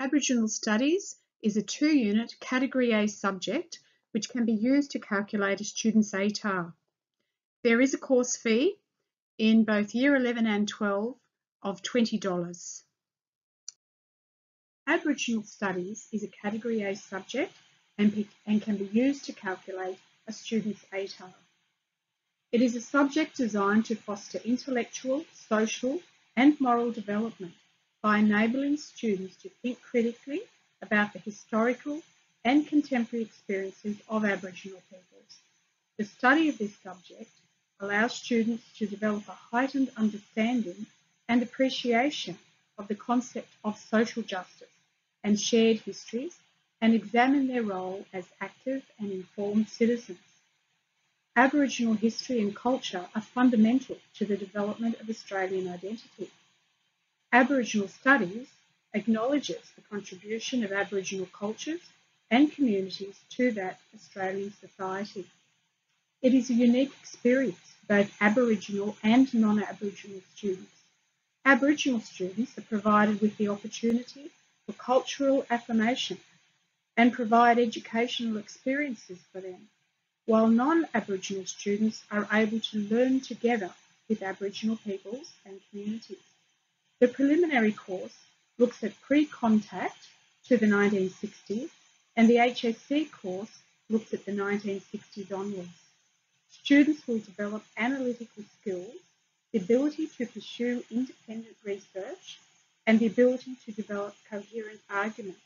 Aboriginal Studies is a two-unit Category A subject which can be used to calculate a student's ATAR. There is a course fee in both Year 11 and 12 of $20. Aboriginal Studies is a Category A subject and, and can be used to calculate a student's ATAR. It is a subject designed to foster intellectual, social and moral development by enabling students to think critically about the historical and contemporary experiences of Aboriginal peoples. The study of this subject allows students to develop a heightened understanding and appreciation of the concept of social justice and shared histories and examine their role as active and informed citizens. Aboriginal history and culture are fundamental to the development of Australian identity. Aboriginal Studies acknowledges the contribution of Aboriginal cultures and communities to that Australian society. It is a unique experience for both Aboriginal and non-Aboriginal students. Aboriginal students are provided with the opportunity for cultural affirmation and provide educational experiences for them, while non-Aboriginal students are able to learn together with Aboriginal peoples and communities. The preliminary course looks at pre-contact to the 1960s and the HSC course looks at the 1960s onwards. Students will develop analytical skills, the ability to pursue independent research and the ability to develop coherent arguments.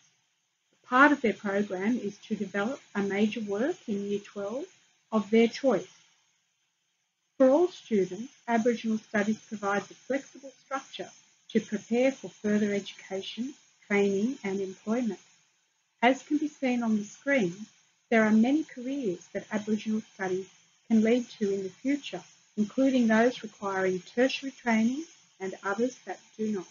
Part of their program is to develop a major work in Year 12 of their choice. For all students, Aboriginal Studies provides a flexible structure to prepare for further education, training and employment. As can be seen on the screen, there are many careers that Aboriginal studies can lead to in the future, including those requiring tertiary training and others that do not.